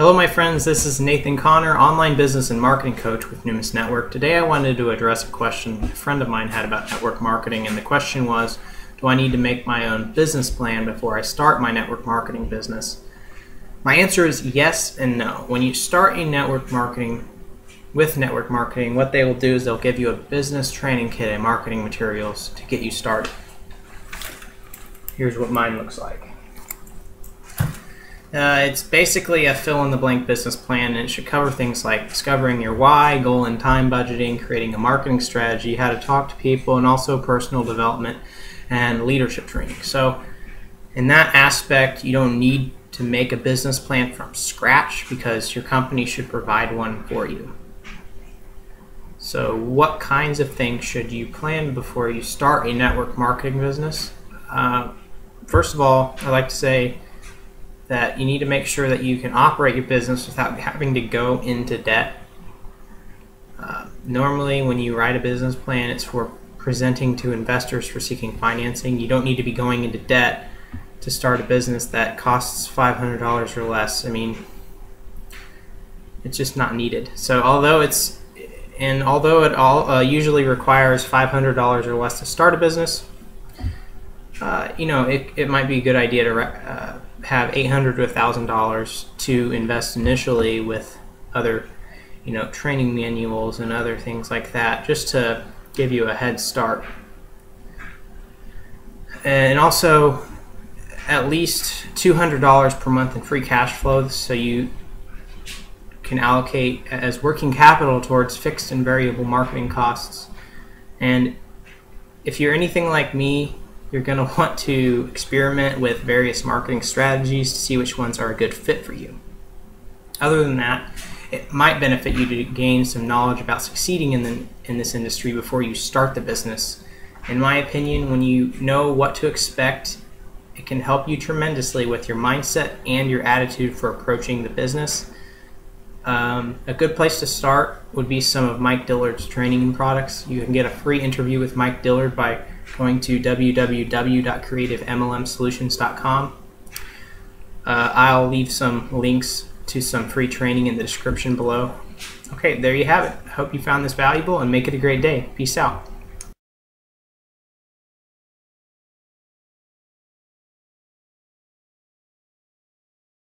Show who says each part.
Speaker 1: Hello, my friends. This is Nathan Conner, online business and marketing coach with Numis Network. Today, I wanted to address a question a friend of mine had about network marketing, and the question was Do I need to make my own business plan before I start my network marketing business? My answer is yes and no. When you start a network marketing with network marketing, what they will do is they'll give you a business training kit and marketing materials to get you started. Here's what mine looks like. Uh, it's basically a fill in the blank business plan, and it should cover things like discovering your why, goal and time budgeting, creating a marketing strategy, how to talk to people, and also personal development and leadership training. So, in that aspect, you don't need to make a business plan from scratch because your company should provide one for you. So, what kinds of things should you plan before you start a network marketing business? Uh, first of all, I like to say, that you need to make sure that you can operate your business without having to go into debt. Uh, normally, when you write a business plan, it's for presenting to investors for seeking financing. You don't need to be going into debt to start a business that costs $500 or less. I mean, it's just not needed. So, although it's and although it all uh, usually requires $500 or less to start a business, uh, you know, it, it might be a good idea to uh, have eight hundred to thousand dollars to invest initially with other, you know, training manuals and other things like that, just to give you a head start. And also, at least two hundred dollars per month in free cash flow, so you can allocate as working capital towards fixed and variable marketing costs. And if you're anything like me, you're going to want to experiment with various marketing strategies to see which ones are a good fit for you. Other than that, it might benefit you to gain some knowledge about succeeding in, the, in this industry before you start the business. In my opinion, when you know what to expect, it can help you tremendously with your mindset and your attitude for approaching the business. Um, a good place to start would be some of Mike Dillard's training products. You can get a free interview with Mike Dillard by going to www.creativemlmsolutions.com. Uh, I'll leave some links to some free training in the description below. Okay, there you have it. I Hope you found this valuable and make it a great day. Peace out.